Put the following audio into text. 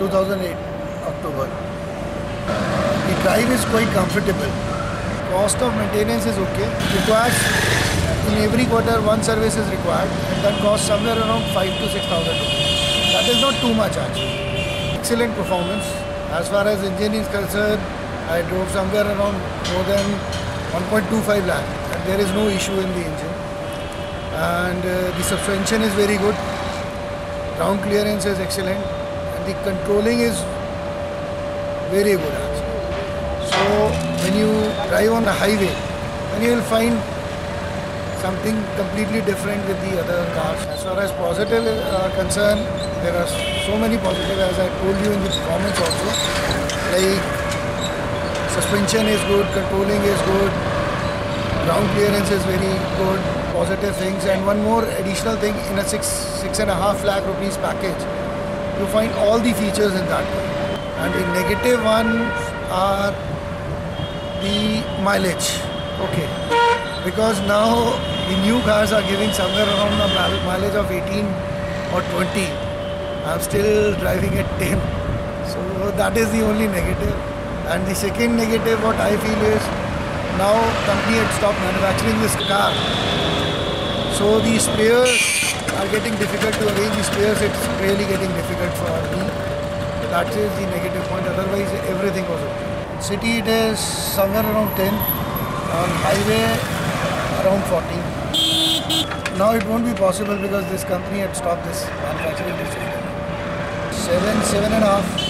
2008 October. The drive is quite comfortable. Cost of maintenance is okay. It Requires in every quarter one service is required and that costs somewhere around five to six thousand. That is not too much actually. Excellent performance. As far as engine is concerned, I drove somewhere around more than 1.25 lakh and there is no issue in the engine. And uh, the suspension is very good. Ground clearance is excellent the controlling is very good actually. So when you drive on the highway, then you will find something completely different with the other cars. As far as positive uh, concerned, there are so many positive as I told you in the performance also. Like suspension is good, controlling is good, ground clearance is very good, positive things. And one more additional thing in a six six and a half lakh rupees package, you find all the features in that one. And the negative ones are the mileage. Okay. Because now the new cars are giving somewhere around a mileage of 18 or 20. I'm still driving at 10. So that is the only negative. And the second negative what I feel is now company had stopped manufacturing this car. So the spares are getting difficult to arrange the spares. It's really getting difficult for me. That is the negative point. Otherwise everything was okay. City it is somewhere around 10. On highway around 40. Now it won't be possible because this company had stopped this manufacturing. Seven, seven and a half.